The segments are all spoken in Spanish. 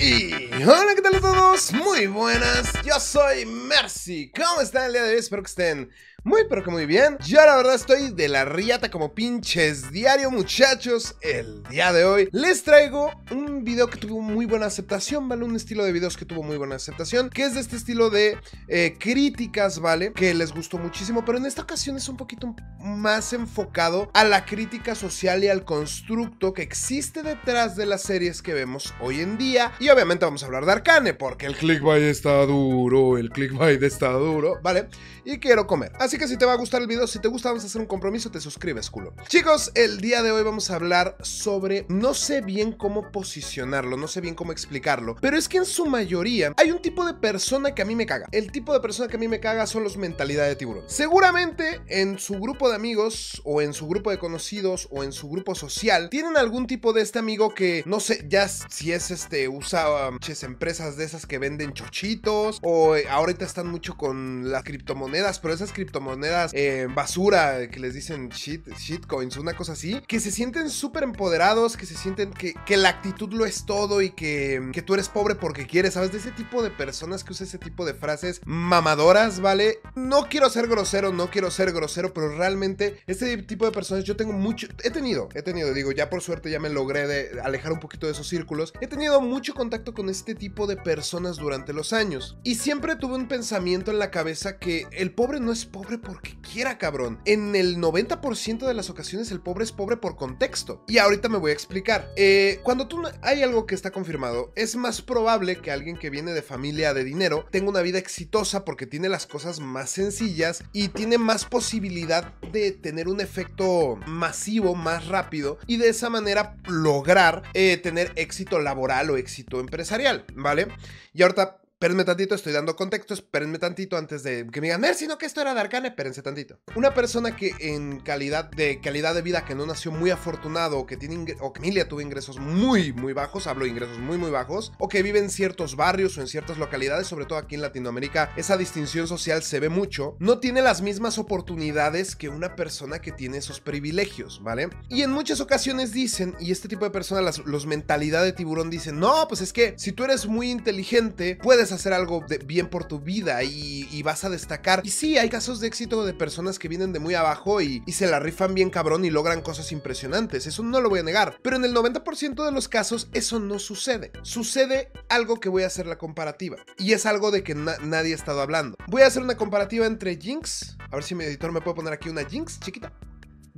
Y hola, ¿qué tal a todos? Muy buenas, yo soy Mercy. ¿Cómo están el día de hoy? Espero que estén muy pero que muy bien. Yo la verdad estoy de la riata como pinches diario muchachos. El día de hoy les traigo un video que tuvo muy buena aceptación, ¿vale? Un estilo de videos que tuvo muy buena aceptación, que es de este estilo de eh, críticas, ¿vale? Que les gustó muchísimo, pero en esta ocasión es un poquito más enfocado a la crítica social y al constructo que existe detrás de las series que vemos hoy en día. Y obviamente vamos a hablar de Arcane, porque el clickbait está duro, el clickbait está duro, ¿vale? Y quiero comer. Así que si te va a gustar el video, si te gusta, vamos a hacer un compromiso, te suscribes, culo. Chicos, el día de hoy vamos a hablar sobre, no sé bien cómo posicionarlo, no sé bien cómo explicarlo, pero es que en su mayoría hay un tipo de persona que a mí me caga. El tipo de persona que a mí me caga son los mentalidad de tiburón. Seguramente en su grupo de amigos o en su grupo de conocidos o en su grupo social tienen algún tipo de este amigo que no sé ya si es este usa um, empresas de esas que venden chochitos o eh, ahorita están mucho con las criptomonedas, pero esas criptomonedas monedas eh, basura que les dicen shit, shitcoins, una cosa así, que se sienten súper empoderados, que se sienten que, que, la actitud lo es todo y que, que tú eres pobre porque quieres, ¿sabes? De ese tipo de personas que usa ese tipo de frases mamadoras, ¿vale? No quiero ser grosero, no quiero ser grosero, pero realmente este tipo de personas yo tengo mucho, he tenido, he tenido, digo, ya por suerte ya me logré alejar un poquito de esos círculos, he tenido mucho contacto con este tipo de personas durante los años y siempre tuve un pensamiento en la cabeza que el pobre no es pobre porque quiera, cabrón. En el 90% de las ocasiones el pobre es pobre por contexto. Y ahorita me voy a explicar. Eh, cuando tú hay algo que está confirmado, es más probable que alguien que viene de familia de dinero tenga una vida exitosa porque tiene las cosas más sencillas y tiene más posibilidad de tener un efecto masivo más rápido y de esa manera lograr eh, tener éxito laboral o éxito empresarial, ¿vale? Y ahorita Espérenme tantito, estoy dando contexto, espérenme tantito antes de que me digan, Mercy, no que esto era de Arcane, espérense tantito. Una persona que en calidad de calidad de vida que no nació muy afortunado o que tiene o que familia tuvo ingresos muy muy bajos, hablo de ingresos muy muy bajos, o que vive en ciertos barrios o en ciertas localidades, sobre todo aquí en Latinoamérica, esa distinción social se ve mucho, no tiene las mismas oportunidades que una persona que tiene esos privilegios, ¿vale? Y en muchas ocasiones dicen, y este tipo de personas, los mentalidad de tiburón dicen, no, pues es que si tú eres muy inteligente, puedes hacer algo bien por tu vida y, vas a destacar. Y sí, hay casos de éxito de personas que vienen de muy abajo y se la rifan bien cabrón y logran cosas impresionantes. Eso no lo voy a negar. Pero en el 90% de los casos eso no sucede. Sucede algo que voy a hacer la comparativa. Y es algo de que nadie ha estado hablando. Voy a hacer una comparativa entre Jinx. A ver si mi editor me puede poner aquí una Jinx chiquita.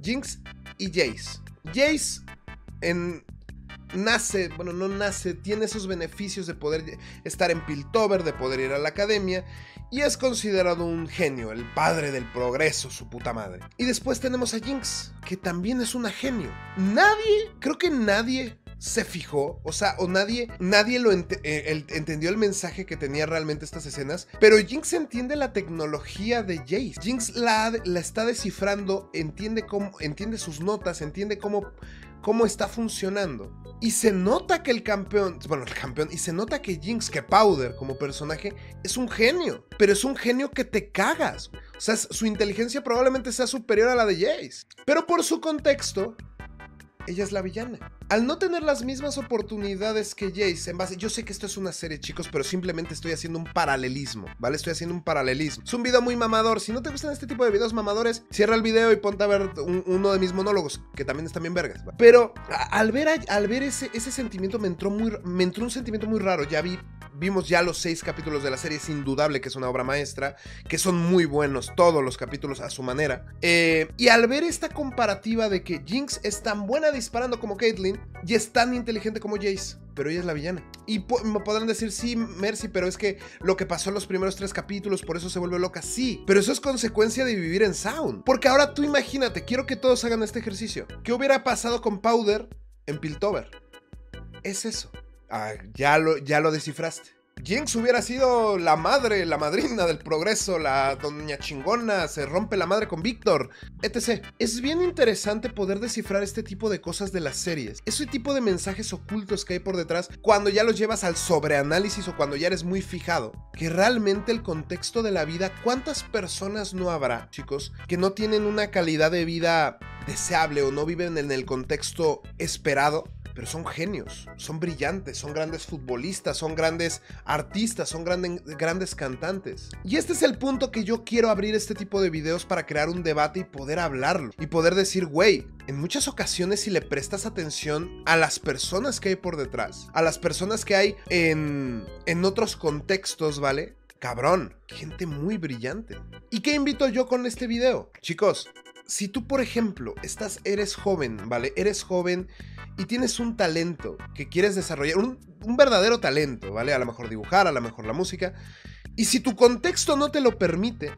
Jinx y Jace. Jace en nace, bueno, no nace, tiene esos beneficios de poder estar en Piltover, de poder ir a la academia, y es considerado un genio, el padre del progreso, su puta madre. Y después tenemos a Jinx, que también es una genio. Nadie, creo que nadie se fijó, o sea, o nadie, nadie lo eh, entendió el mensaje que tenía realmente estas escenas, pero Jinx entiende la tecnología de Jace. Jinx la, la está descifrando, entiende cómo, entiende sus notas, entiende cómo cómo está funcionando. Y se nota que el campeón, bueno, el campeón, y se nota que Jinx, que Powder como personaje, es un genio, pero es un genio que te cagas. O sea, su inteligencia probablemente sea superior a la de Jace. Pero por su contexto, ella es la villana. Al no tener las mismas oportunidades que Jace en base, yo sé que esto es una serie chicos, pero simplemente estoy haciendo un paralelismo, ¿vale? Estoy haciendo un paralelismo. Es un video muy mamador, si no te gustan este tipo de videos mamadores, cierra el video y ponte a ver uno de mis monólogos, que también están bien vergas. Pero al ver, al ver ese, ese sentimiento me entró, muy, me entró un sentimiento muy raro, ya vi vimos ya los seis capítulos de la serie, es indudable que es una obra maestra, que son muy buenos todos los capítulos a su manera. Eh, y al ver esta comparativa de que Jinx es tan buena disparando como Caitlyn y es tan inteligente como Jace, pero ella es la villana. Y me podrán decir, sí, Mercy, pero es que lo que pasó en los primeros tres capítulos, por eso se vuelve loca. Sí, pero eso es consecuencia de vivir en Sound. Porque ahora tú imagínate, quiero que todos hagan este ejercicio. ¿Qué hubiera pasado con Powder en Piltover? Es eso. Ah, ya, lo, ya lo descifraste. Jinx hubiera sido la madre, la madrina del progreso, la doña chingona, se rompe la madre con Víctor, etc. Es bien interesante poder descifrar este tipo de cosas de las series, ese tipo de mensajes ocultos que hay por detrás cuando ya los llevas al sobreanálisis o cuando ya eres muy fijado, que realmente el contexto de la vida, ¿cuántas personas no habrá, chicos, que no tienen una calidad de vida deseable o no viven en el contexto esperado? Pero son genios, son brillantes, son grandes futbolistas, son grandes artistas, son grandes, cantantes. Y este es el punto que yo quiero abrir este tipo de videos para crear un debate y poder hablarlo. Y poder decir, güey, en muchas ocasiones si le prestas atención a las personas que hay por detrás, a las personas que hay en, en otros contextos, ¿vale? Cabrón, gente muy brillante. ¿Y qué invito yo con este video? Chicos, si tú, por ejemplo, estás, eres joven, ¿vale? Eres joven y tienes un talento que quieres desarrollar, un, un, verdadero talento, ¿vale? A lo mejor dibujar, a lo mejor la música. Y si tu contexto no te lo permite,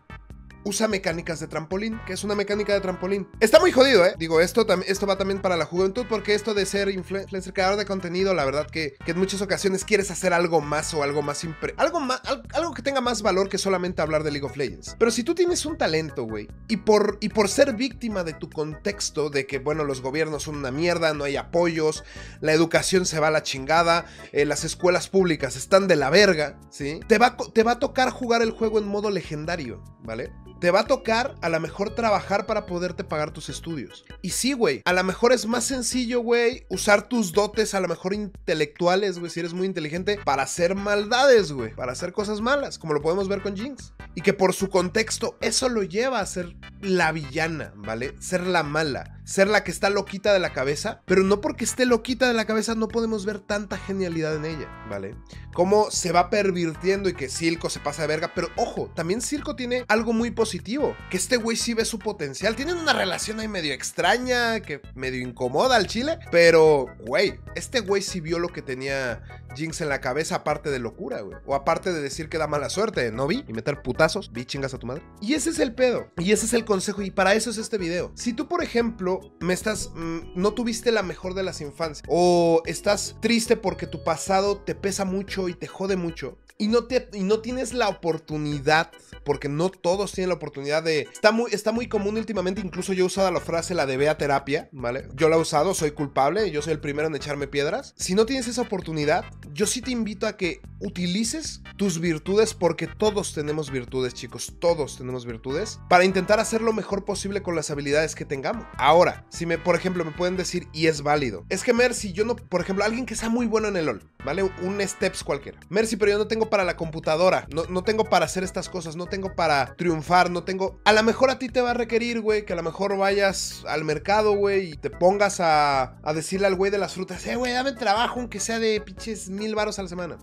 usa mecánicas de trampolín, que es una mecánica de trampolín. Está muy jodido, ¿eh? Digo, esto, esto va también para la juventud, porque esto de ser influencer, creador de contenido, la verdad que, en muchas ocasiones quieres hacer algo más o algo más, algo más, algo que tenga más valor que solamente hablar de League of Legends. Pero si tú tienes un talento, güey, y por, y por ser víctima de tu contexto, de que, bueno, los gobiernos son una mierda, no hay apoyos, la educación se va a la chingada, eh, las escuelas públicas están de la verga, ¿sí? Te va, te va a tocar jugar el juego en modo legendario, ¿vale? Te va a tocar a lo mejor trabajar para poderte pagar tus estudios. Y sí, güey, a lo mejor es más sencillo, güey, usar tus dotes a lo mejor intelectuales, güey, si eres muy inteligente, para hacer maldades, güey, para hacer cosas malas, como lo podemos ver con Jinx. Y que por su contexto eso lo lleva a ser la villana, ¿vale? Ser la mala, ser la que está loquita de la cabeza, pero no porque esté loquita de la cabeza no podemos ver tanta genialidad en ella, ¿vale? Cómo se va pervirtiendo y que Silco se pasa de verga, pero ojo, también Silco tiene algo muy positivo que este güey sí ve su potencial. Tienen una relación ahí medio extraña, que medio incomoda al chile, pero, güey, este güey sí vio lo que tenía Jinx en la cabeza, aparte de locura, güey. O aparte de decir que da mala suerte, ¿no vi? Y meter putazos, vi chingas a tu madre. Y ese es el pedo. Y ese es el consejo. Y para eso es este video. Si tú, por ejemplo, me estás. Mmm, no tuviste la mejor de las infancias. O estás triste porque tu pasado te pesa mucho y te jode mucho y no, te, y no tienes la oportunidad, porque no todos tienen la oportunidad de... Está muy, está muy común últimamente, incluso yo he usado la frase la de vea terapia, ¿vale? Yo la he usado, soy culpable, yo soy el primero en echarme piedras. Si no tienes esa oportunidad, yo sí te invito a que utilices tus virtudes, porque todos tenemos virtudes, chicos, todos tenemos virtudes, para intentar hacer lo mejor posible con las habilidades que tengamos. Ahora, si me, por ejemplo, me pueden decir, y es válido, es que Mercy, yo no, por ejemplo, alguien que sea muy bueno en el LOL, ¿vale? Un steps cualquiera. Mercy, pero yo no tengo para la computadora, no, no tengo para hacer estas cosas, no tengo para triunfar, no tengo... A lo mejor a ti te va a requerir, güey, que a lo mejor vayas al mercado, güey, y te pongas a, a decirle al güey de las frutas, eh, güey, dame trabajo aunque sea de pinches mil varos a la semana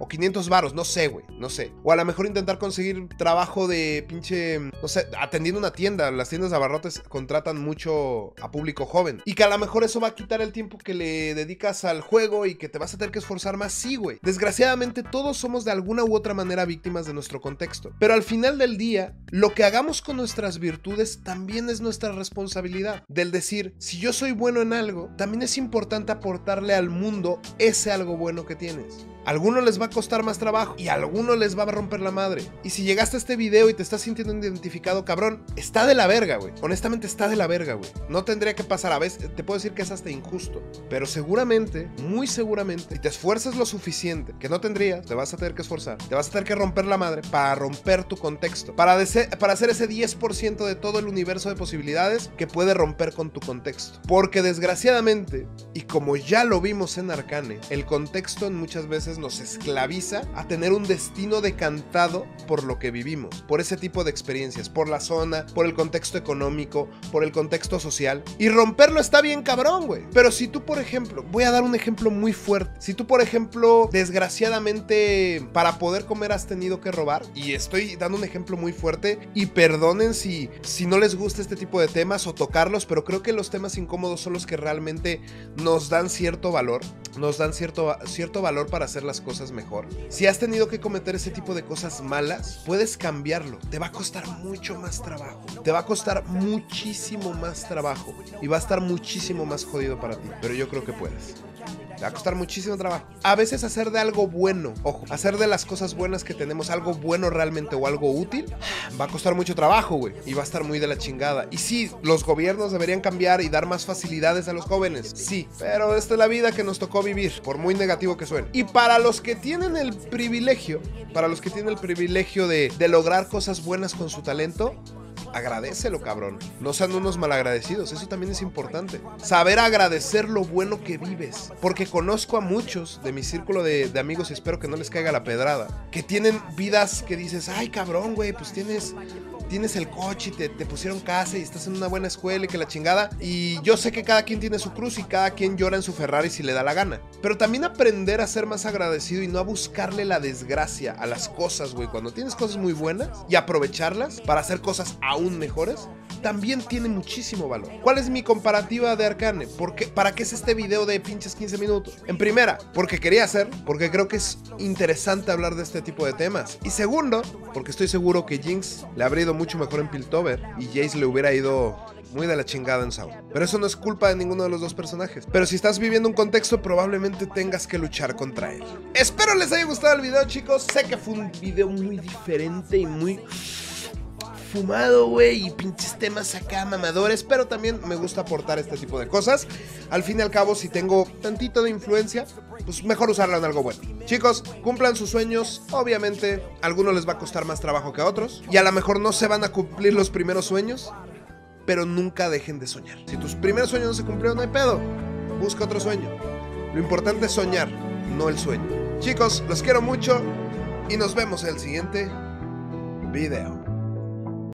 o 500 varos, no sé, güey, no sé. O a lo mejor intentar conseguir trabajo de pinche, no sé, atendiendo una tienda. Las tiendas de abarrotes contratan mucho a público joven. Y que a lo mejor eso va a quitar el tiempo que le dedicas al juego y que te vas a tener que esforzar más, sí, güey. Desgraciadamente todos somos de alguna u otra manera víctimas de nuestro contexto. Pero al final del día, lo que hagamos con nuestras virtudes también es nuestra responsabilidad. Del decir, si yo soy bueno en algo, también es importante aportarle al mundo ese algo bueno que tienes. A algunos les va a costar más trabajo y a algunos les va a romper la madre. Y si llegaste a este video y te estás sintiendo identificado, cabrón, está de la verga, güey. Honestamente está de la verga, güey. No tendría que pasar. A veces te puedo decir que es hasta injusto. Pero seguramente, muy seguramente, si te esfuerzas lo suficiente, que no tendrías, te vas a tener que esforzar. Te vas a tener que romper la madre para romper tu contexto. Para, para hacer ese 10% de todo el universo de posibilidades que puede romper con tu contexto. Porque desgraciadamente, y como ya lo vimos en Arcane, el contexto en muchas veces nos esclaviza a tener un destino decantado por lo que vivimos, por ese tipo de experiencias, por la zona, por el contexto económico, por el contexto social. Y romperlo está bien cabrón, güey. Pero si tú, por ejemplo, voy a dar un ejemplo muy fuerte. Si tú, por ejemplo, desgraciadamente, para poder comer has tenido que robar, y estoy dando un ejemplo muy fuerte, y perdonen si, si no les gusta este tipo de temas o tocarlos, pero creo que los temas incómodos son los que realmente nos dan cierto valor, nos dan cierto, cierto valor para hacer las cosas mejor. Si has tenido que cometer ese tipo de cosas malas, puedes cambiarlo. Te va a costar mucho más trabajo. Te va a costar muchísimo más trabajo. Y va a estar muchísimo más jodido para ti. Pero yo creo que puedes. Va a costar muchísimo trabajo. A veces hacer de algo bueno, ojo, hacer de las cosas buenas que tenemos algo bueno realmente o algo útil, va a costar mucho trabajo, güey. Y va a estar muy de la chingada. Y sí, los gobiernos deberían cambiar y dar más facilidades a los jóvenes. Sí, pero esta es la vida que nos tocó vivir, por muy negativo que suene. Y para los que tienen el privilegio, para los que tienen el privilegio de, de lograr cosas buenas con su talento, agradecelo, cabrón. No sean unos malagradecidos, eso también es importante. Saber agradecer lo bueno que vives. Porque conozco a muchos de mi círculo de, de amigos, y espero que no les caiga la pedrada, que tienen vidas que dices, ay cabrón, güey, pues tienes tienes el coche y te, te, pusieron casa y estás en una buena escuela y que la chingada. Y yo sé que cada quien tiene su cruz y cada quien llora en su Ferrari si le da la gana. Pero también aprender a ser más agradecido y no a buscarle la desgracia a las cosas, güey. Cuando tienes cosas muy buenas y aprovecharlas para hacer cosas aún mejores, también tiene muchísimo valor. ¿Cuál es mi comparativa de Arcane? ¿Por qué, ¿Para qué es este video de pinches 15 minutos? En primera, porque quería hacer, porque creo que es interesante hablar de este tipo de temas. Y segundo, porque estoy seguro que Jinx le habría ido mucho mejor en Piltover y Jace le hubiera ido muy de la chingada en Sao. Pero eso no es culpa de ninguno de los dos personajes. Pero si estás viviendo un contexto, probablemente tengas que luchar contra él. Espero les haya gustado el video, chicos. Sé que fue un video muy diferente y muy fumado, güey, y pinches temas acá mamadores, pero también me gusta aportar este tipo de cosas. Al fin y al cabo, si tengo tantito de influencia, pues mejor usarla en algo bueno. Chicos, cumplan sus sueños. Obviamente, a algunos les va a costar más trabajo que a otros, y a lo mejor no se van a cumplir los primeros sueños, pero nunca dejen de soñar. Si tus primeros sueños no se cumplieron, no hay pedo. Busca otro sueño. Lo importante es soñar, no el sueño. Chicos, los quiero mucho y nos vemos en el siguiente video.